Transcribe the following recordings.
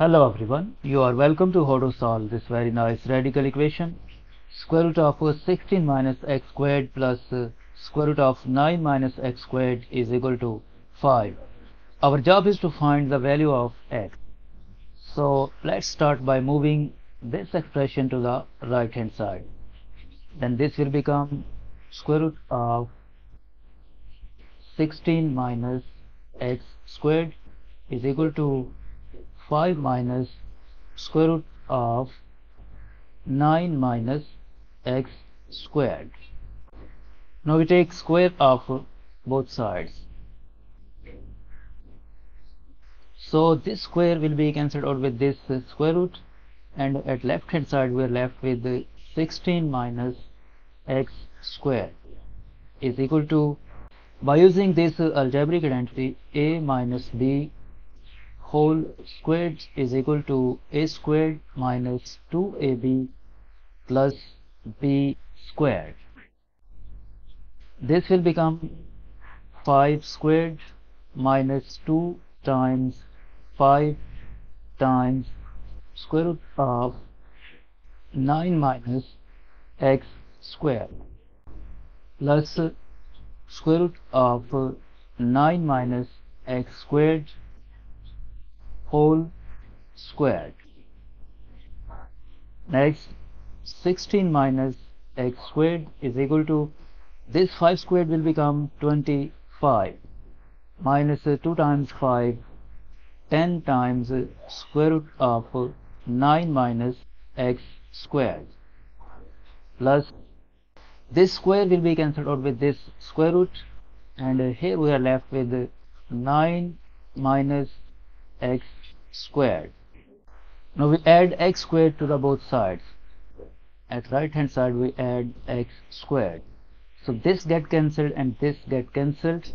Hello everyone, you are welcome to how to solve this very nice radical equation. Square root of 16 minus x squared plus uh, square root of 9 minus x squared is equal to 5. Our job is to find the value of x. So let's start by moving this expression to the right hand side. Then this will become square root of 16 minus x squared is equal to 5 minus square root of 9 minus x squared. Now we take square of both sides. So this square will be cancelled out with this square root and at left hand side we are left with 16 minus x squared is equal to by using this algebraic identity a minus b whole squared is equal to a squared minus 2ab plus b squared. This will become 5 squared minus 2 times 5 times square root of 9 minus x squared plus square root of 9 minus x squared whole squared. Next, 16 minus x squared is equal to this 5 squared will become 25 minus 2 times 5 10 times square root of 9 minus x squared plus this square will be cancelled out with this square root and here we are left with 9 minus x squared. Now we add x squared to the both sides. At right hand side we add x squared. So this get cancelled and this get cancelled.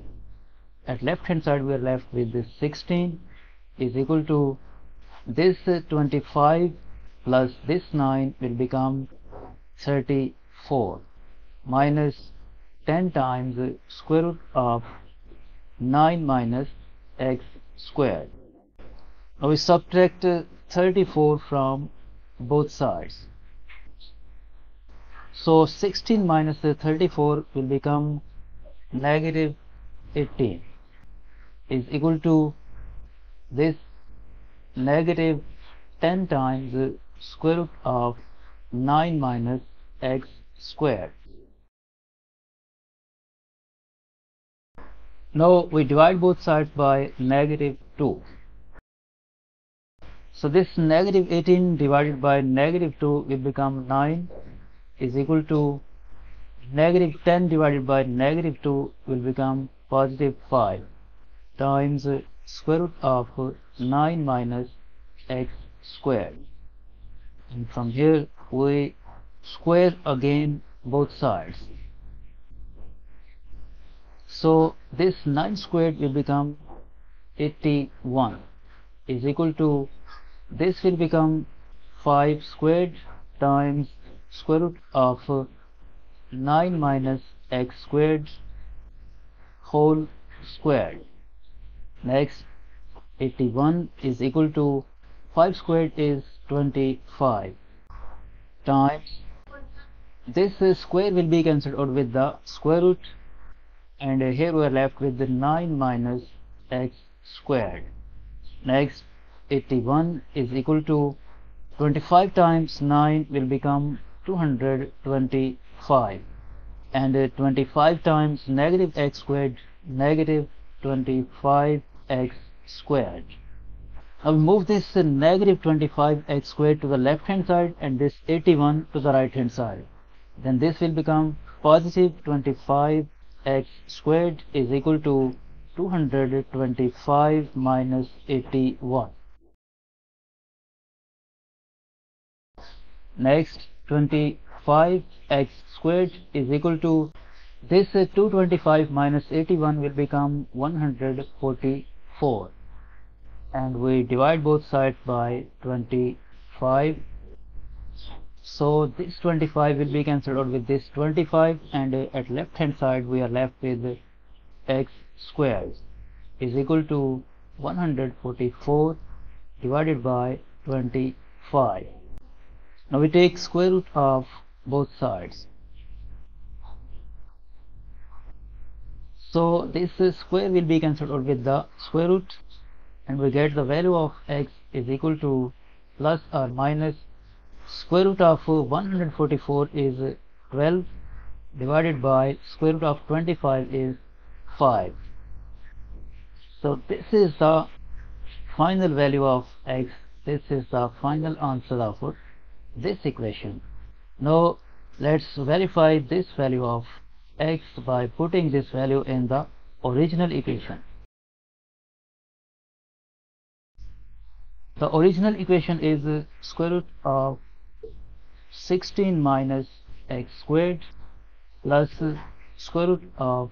At left hand side we are left with this 16 is equal to this 25 plus this 9 will become 34 minus 10 times square root of 9 minus x squared. Now we subtract uh, 34 from both sides. So 16 minus 34 will become negative 18 is equal to this negative 10 times the square root of 9 minus x squared. Now we divide both sides by negative 2. So this negative 18 divided by negative 2 will become 9 is equal to negative 10 divided by negative 2 will become positive 5 times square root of 9 minus x squared. And from here we square again both sides. So this 9 squared will become 81 is equal to this will become 5 squared times square root of 9 minus x squared whole squared. Next 81 is equal to 5 squared is 25 times. This square will be cancelled out with the square root and here we are left with the 9 minus x squared. Next 81 is equal to 25 times 9 will become 225 and uh, 25 times negative x squared negative 25x squared. I will move this uh, negative 25x squared to the left hand side and this 81 to the right hand side. Then this will become positive 25x squared is equal to 225 minus 81. Next 25x squared is equal to this 225 minus 81 will become 144 and we divide both sides by 25 so this 25 will be cancelled out with this 25 and at left hand side we are left with x squared is equal to 144 divided by 25 now we take square root of both sides. So this square will be cancelled with the square root and we get the value of x is equal to plus or minus square root of 144 is 12 divided by square root of 25 is 5 so this is the final value of x. This is the final answer of this equation. Now let's verify this value of x by putting this value in the original equation. The original equation is square root of 16 minus x squared plus square root of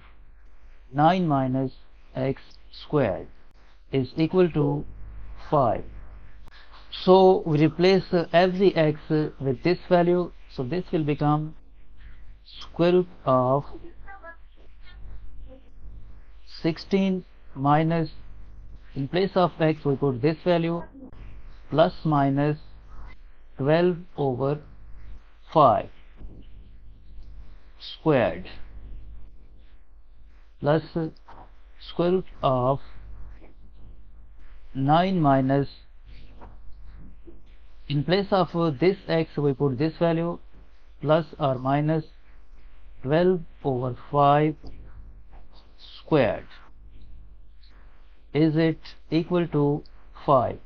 9 minus x squared is equal to 5 so we replace every x with this value. So this will become square root of 16 minus in place of x we put this value plus minus 12 over 5 squared plus square root of 9 minus in place of this x we put this value plus or minus 12 over 5 squared. Is it equal to 5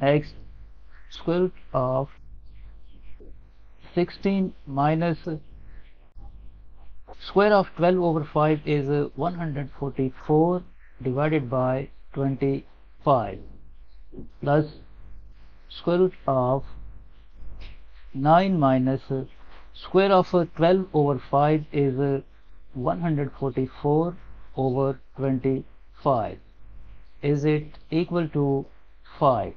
x square of 16 minus square of 12 over 5 is 144 divided by 25 plus square root of 9 minus square of 12 over 5 is 144 over 25 is it equal to 5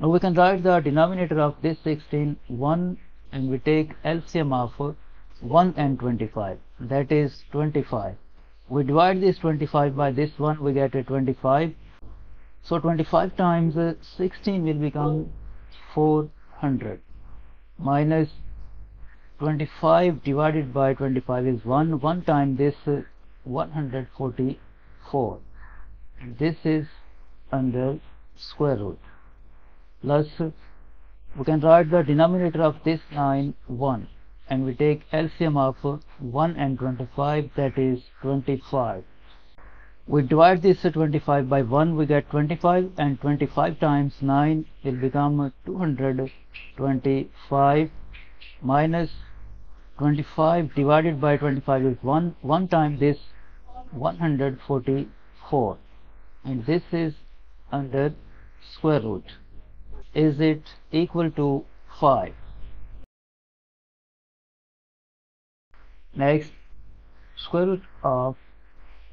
now we can write the denominator of this 16 1 and we take LCM of 1 and 25 that is 25 we divide this 25 by this one we get a 25 so 25 times uh, 16 will become 400 minus 25 divided by 25 is 1 1 time this uh, 144 this is under square root. Plus we can write the denominator of this line 1 and we take LCM of 1 and 25 that is 25 we divide this 25 by 1 we get 25 and 25 times 9 will become 225 minus 25 divided by 25 is 1 1 time this 144 and this is under square root. Is it equal to 5 next square root of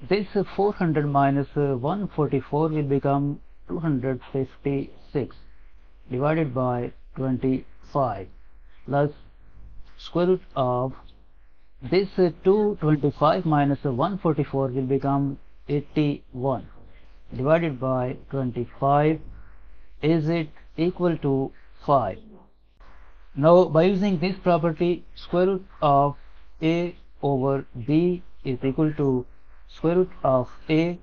this 400 minus uh, 144 will become 256 divided by 25 plus square root of this uh, 225 minus uh, 144 will become 81 divided by 25 is it equal to 5 now by using this property square root of a over b is equal to square root of a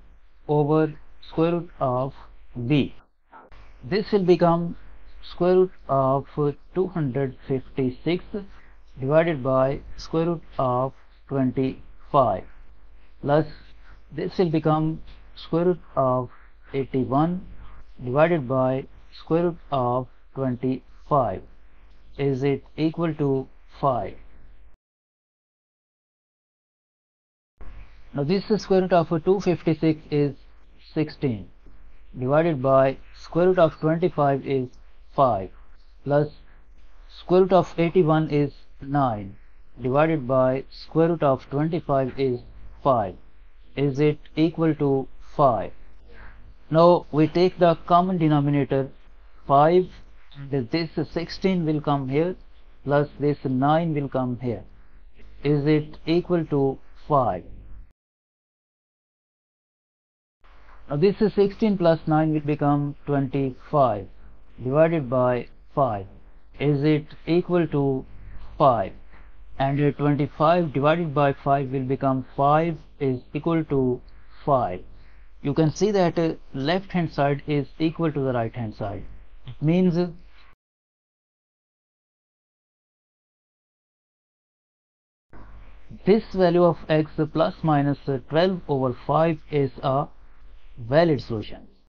over square root of b. This will become square root of 256 divided by square root of 25 plus this will become square root of 81 divided by square root of 25 is it equal to 5 now this square root of 256 is 16 divided by square root of 25 is 5 plus square root of 81 is 9 divided by square root of 25 is 5 is it equal to 5 now we take the common denominator 5 and this 16 will come here plus this 9 will come here. Is it equal to 5 now this is 16 plus 9 will become 25 divided by 5 is it equal to 5 and 25 divided by 5 will become 5 is equal to 5 you can see that uh, left hand side is equal to the right hand side. It means this value of x plus minus 12 over 5 is a valid solution